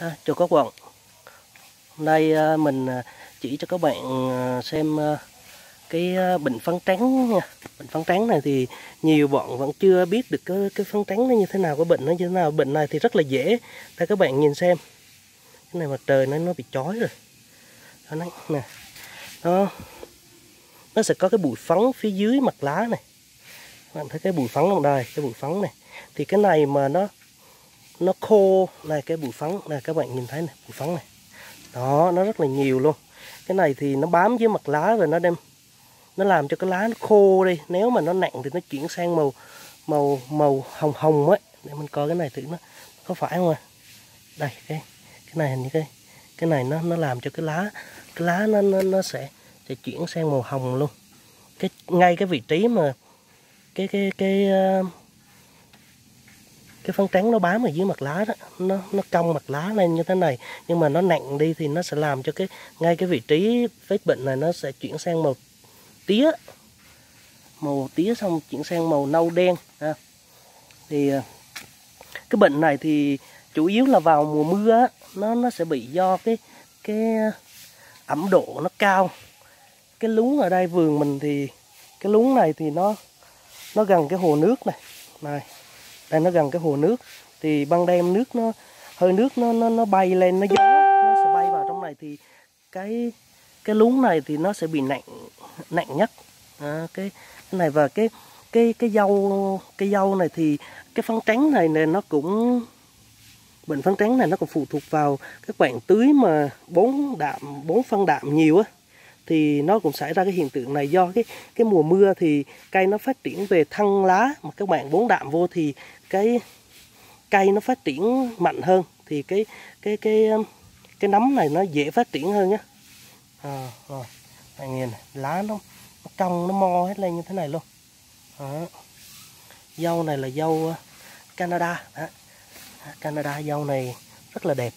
À, chào các bạn. Hôm nay à, mình à, chỉ cho các bạn à, xem cái bệnh phấn trắng nha. Bệnh phấn trắng này thì nhiều bạn vẫn chưa biết được cái, cái phấn trắng nó như thế nào cái bệnh nó như thế nào. Bệnh này thì rất là dễ. Đây các bạn nhìn xem. Cái này mặt trời nó nó bị chói rồi. Đó này, nè. Nó nó sẽ có cái bụi phấn phía dưới mặt lá này. Các bạn thấy cái bụi phấn ở đây cái bụi phấn này. Thì cái này mà nó nó khô này cái bụi phấn này các bạn nhìn thấy này bụi phấn này. Đó nó rất là nhiều luôn. Cái này thì nó bám dưới mặt lá rồi nó đem nó làm cho cái lá nó khô đi. Nếu mà nó nặng thì nó chuyển sang màu màu màu hồng hồng ấy. Để mình coi cái này thử nó có phải không à đây cái cái này hình như cái cái này nó nó làm cho cái lá cái lá nó nó, nó sẽ sẽ chuyển sang màu hồng luôn. Cái ngay cái vị trí mà cái cái cái cái cái phân trắng nó bám ở dưới mặt lá đó nó nó cong mặt lá lên như thế này nhưng mà nó nặng đi thì nó sẽ làm cho cái ngay cái vị trí vết bệnh này nó sẽ chuyển sang màu tía. Màu tía xong chuyển sang màu nâu đen ha. thì à, cái bệnh này thì chủ yếu là vào mùa mưa á, nó nó sẽ bị do cái cái à, ẩm độ nó cao. Cái lúng ở đây vườn mình thì cái lúng này thì nó nó gần cái hồ nước này này tại nó gần cái hồ nước thì ban đêm nước nó hơi nước nó nó nó bay lên nó gió nó sẽ bay vào trong này thì cái cái lún này thì nó sẽ bị nặng nặng nhất. À, cái cái này và cái cái cái dâu cái dâu này thì cái phân trắng này này nó cũng bệnh phân trắng này nó còn phụ thuộc vào các bạn tưới mà bốn đạm bốn phân đạm nhiều á thì nó cũng xảy ra cái hiện tượng này. Do cái cái mùa mưa thì cây nó phát triển về thân lá mà các bạn bốn đạm vô thì cái cây nó phát triển mạnh hơn thì cái cái cái um, cái nấm này nó dễ phát triển hơn nhá. À, rồi bạn nhìn này, lá nó nó cong nó mo hết lên như thế này luôn. À. dâu này là dâu uh, Canada. À, Canada dâu này rất là đẹp.